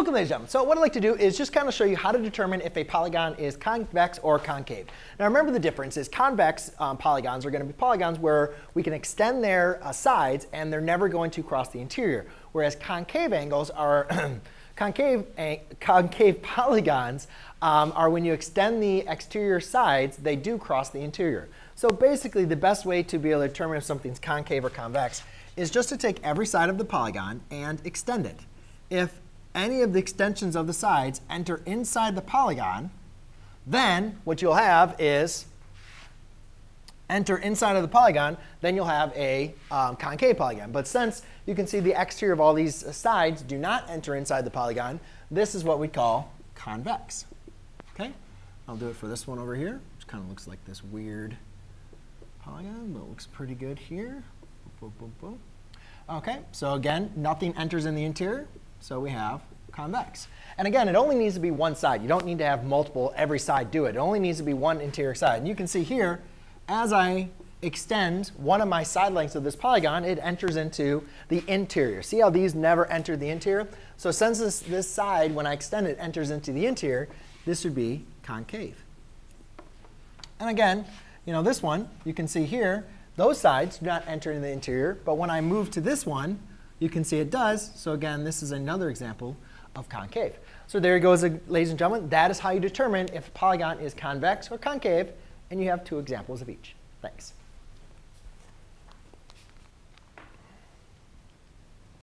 Welcome, ladies and gentlemen. So what I'd like to do is just kind of show you how to determine if a polygon is convex or concave. Now remember the difference is convex um, polygons are going to be polygons where we can extend their uh, sides and they're never going to cross the interior. Whereas concave angles are, concave, concave polygons um, are when you extend the exterior sides, they do cross the interior. So basically the best way to be able to determine if something's concave or convex is just to take every side of the polygon and extend it. If any of the extensions of the sides enter inside the polygon, then what you'll have is enter inside of the polygon, then you'll have a um, concave polygon. But since you can see the exterior of all these sides do not enter inside the polygon, this is what we call convex. Okay? I'll do it for this one over here, which kind of looks like this weird polygon, but looks pretty good here. Boom, boom, boom. OK, so again, nothing enters in the interior. So we have convex. And again, it only needs to be one side. You don't need to have multiple, every side do it. It only needs to be one interior side. And you can see here, as I extend one of my side lengths of this polygon, it enters into the interior. See how these never enter the interior? So since this, this side, when I extend it, enters into the interior, this would be concave. And again, you know, this one, you can see here, those sides do not enter in the interior. But when I move to this one, you can see it does. So again, this is another example of concave. So there goes, ladies and gentlemen. That is how you determine if a polygon is convex or concave. And you have two examples of each. Thanks.